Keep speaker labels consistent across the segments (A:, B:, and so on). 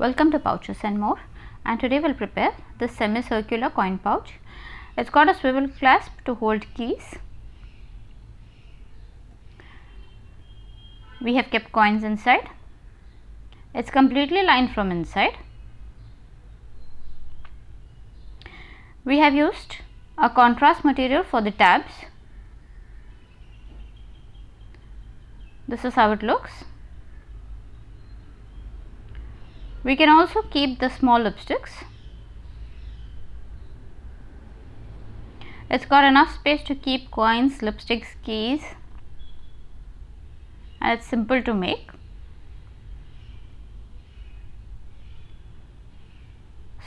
A: Welcome to Pouches and More and today we will prepare this semicircular coin pouch. It's got a swivel clasp to hold keys. We have kept coins inside. It's completely lined from inside. We have used a contrast material for the tabs. This is how it looks. We can also keep the small lipsticks. It's got enough space to keep coins, lipsticks, keys and it's simple to make.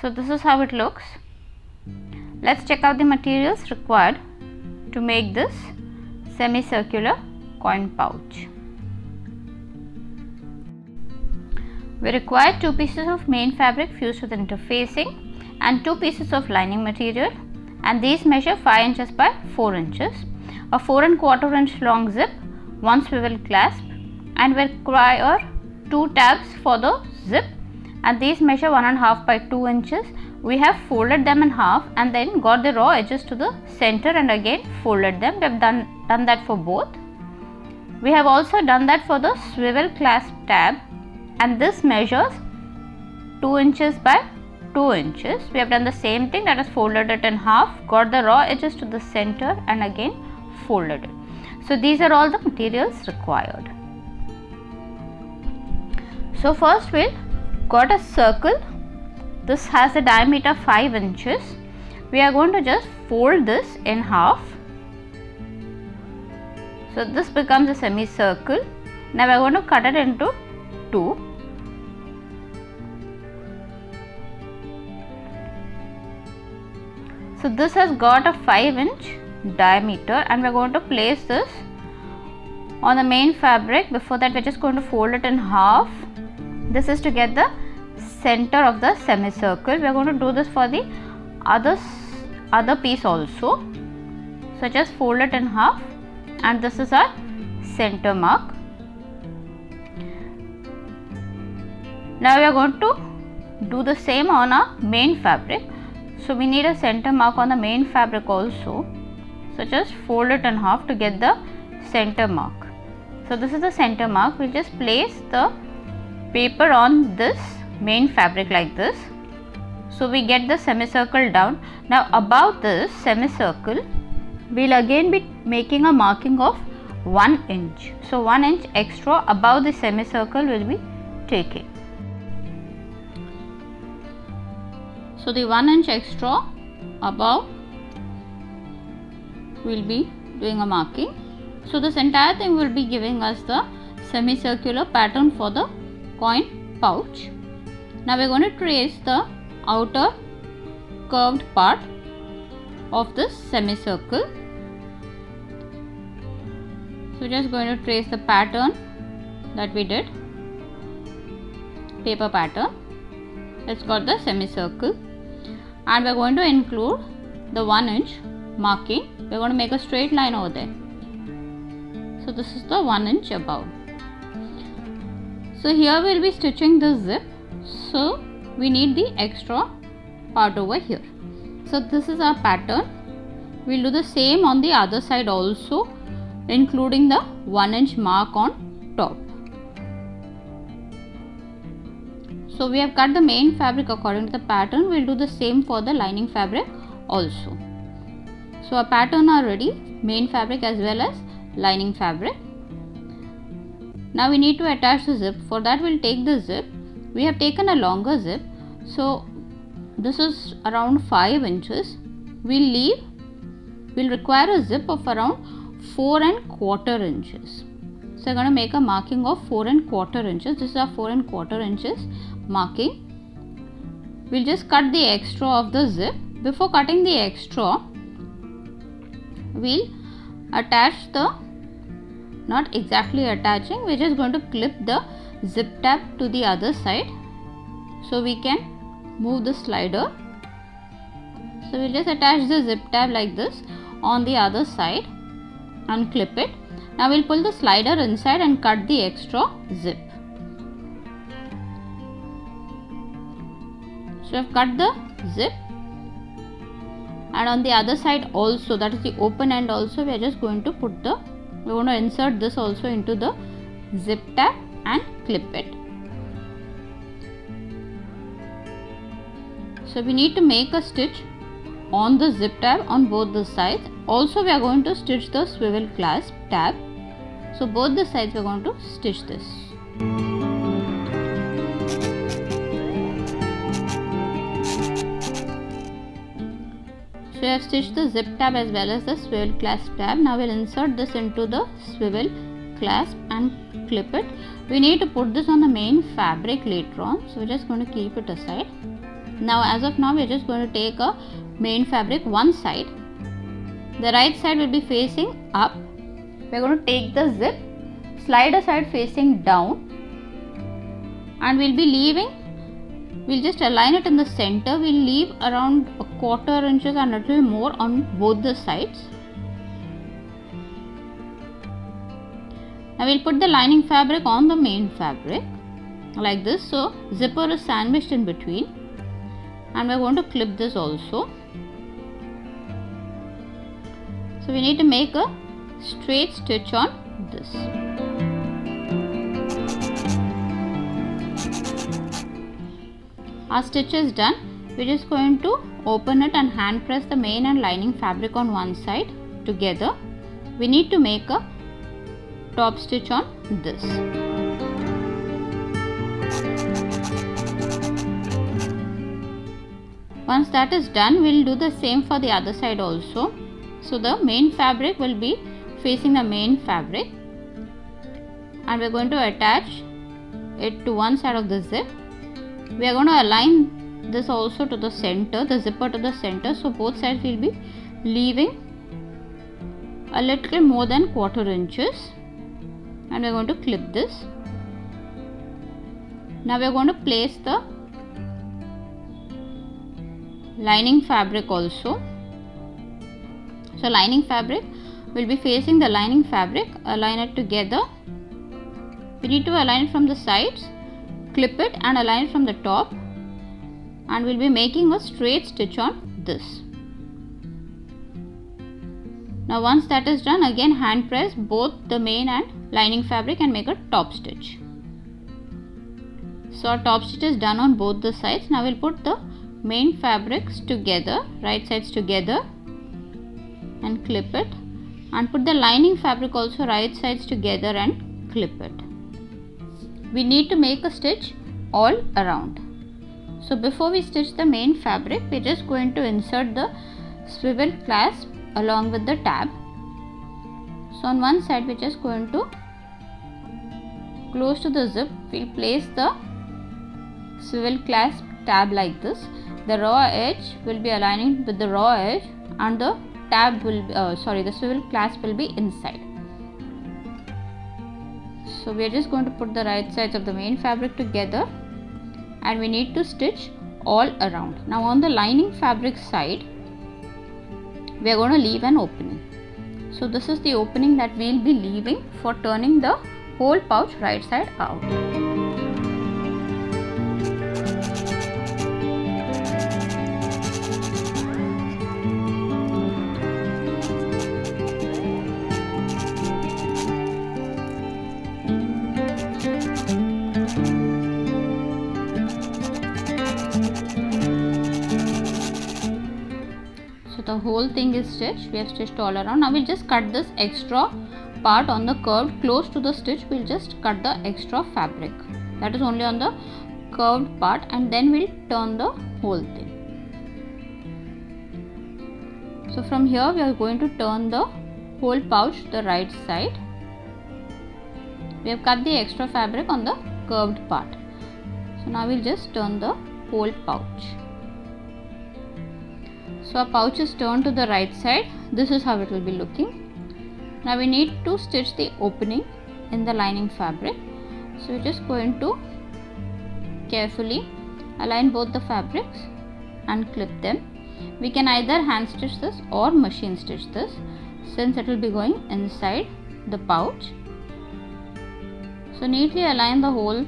A: So this is how it looks. Let's check out the materials required to make this semicircular coin pouch. We require two pieces of main fabric fused with interfacing and two pieces of lining material and these measure 5 inches by 4 inches. A 4 and quarter inch long zip, one swivel clasp and we require two tabs for the zip and these measure 1 and half by 2 inches. We have folded them in half and then got the raw edges to the center and again folded them. We have done, done that for both. We have also done that for the swivel clasp tab and this measures 2 inches by 2 inches. We have done the same thing that is folded it in half, got the raw edges to the center and again folded it. So these are all the materials required. So first we'll got a circle. This has a diameter 5 inches. We are going to just fold this in half. So this becomes a semicircle. Now we are going to cut it into 2. So this has got a 5 inch diameter and we are going to place this on the main fabric. Before that we are just going to fold it in half. This is to get the center of the semicircle. We are going to do this for the other, other piece also. So just fold it in half and this is our center mark. Now we are going to do the same on our main fabric. So we need a center mark on the main fabric also. So just fold it in half to get the center mark. So this is the center mark. We'll just place the paper on this main fabric like this. So we get the semicircle down. Now above this semicircle, we'll again be making a marking of 1 inch. So 1 inch extra above the semicircle will be taking. So the 1 inch extra above will be doing a marking. So this entire thing will be giving us the semicircular pattern for the coin pouch. Now we are going to trace the outer curved part of this semicircle. So just going to trace the pattern that we did, paper pattern. It's got the semicircle and we are going to include the 1 inch marking. We are going to make a straight line over there. So this is the 1 inch above. So here we will be stitching the zip. So we need the extra part over here. So this is our pattern. We will do the same on the other side also including the 1 inch mark on top. So we have cut the main fabric according to the pattern. We will do the same for the lining fabric also. So our pattern are ready, main fabric as well as lining fabric. Now we need to attach the zip. For that we'll take the zip. We have taken a longer zip. So this is around 5 inches. We'll leave, we'll require a zip of around 4 and quarter inches. So I'm going to make a marking of 4 and quarter inches. This is our 4 and quarter inches marking. We'll just cut the extra of the zip. Before cutting the extra, we'll attach the not exactly attaching we're just going to clip the zip tab to the other side so we can move the slider so we'll just attach the zip tab like this on the other side and clip it now we'll pull the slider inside and cut the extra zip so I've cut the zip. And on the other side also that is the open end also we are just going to put the we want to insert this also into the zip tab and clip it. So we need to make a stitch on the zip tab on both the sides. Also we are going to stitch the swivel clasp tab. So both the sides we are going to stitch this we have stitched the zip tab as well as the swivel clasp tab. Now we'll insert this into the swivel clasp and clip it. We need to put this on the main fabric later on so we're just going to keep it aside. Now as of now we're just going to take a main fabric one side. The right side will be facing up. We're going to take the zip slide aside facing down and we'll be leaving we'll just align it in the center. We'll leave around a quarter inches and a little more on both the sides. Now we'll put the lining fabric on the main fabric like this. So zipper is sandwiched in between and we're going to clip this also. So we need to make a straight stitch on this our stitch is done. We're just going to open it and hand press the main and lining fabric on one side together. We need to make a top stitch on this. Once that is done we'll do the same for the other side also. So the main fabric will be facing the main fabric. And we're going to attach it to one side of the zip we are going to align this also to the center the zipper to the center. So both sides will be leaving a little more than quarter inches. And we're going to clip this. Now we're going to place the lining fabric also. So lining fabric will be facing the lining fabric align it together. We need to align it from the sides clip it and align from the top. And we'll be making a straight stitch on this. Now once that is done again hand press both the main and lining fabric and make a top stitch. So our top stitch is done on both the sides. Now we'll put the main fabrics together right sides together and clip it. And put the lining fabric also right sides together and clip it we need to make a stitch all around. So before we stitch the main fabric we're just going to insert the swivel clasp along with the tab. So on one side we're just going to close to the zip. We'll place the swivel clasp tab like this. The raw edge will be aligning with the raw edge and the tab will be, uh, sorry the swivel clasp will be inside so we are just going to put the right sides of the main fabric together and we need to stitch all around. Now on the lining fabric side we are going to leave an opening. So this is the opening that we will be leaving for turning the whole pouch right side out the whole thing is stitched. We have stitched all around. Now we'll just cut this extra part on the curved close to the stitch we'll just cut the extra fabric. That is only on the curved part and then we'll turn the whole thing. So from here we are going to turn the whole pouch the right side. We have cut the extra fabric on the curved part. So now we'll just turn the whole pouch so our pouch is turned to the right side. This is how it will be looking. Now we need to stitch the opening in the lining fabric. So we're just going to carefully align both the fabrics and clip them. We can either hand stitch this or machine stitch this since it will be going inside the pouch. So neatly align the whole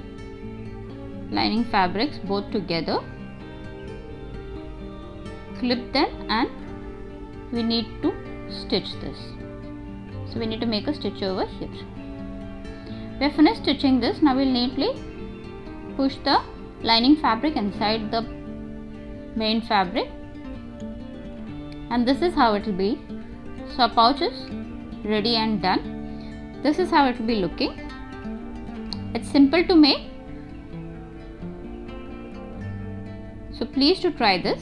A: lining fabrics both together clip them and we need to stitch this. So we need to make a stitch over here. We have finished stitching this. Now we'll neatly push the lining fabric inside the main fabric. And this is how it will be. So our pouch is ready and done. This is how it will be looking. It's simple to make. So please to try this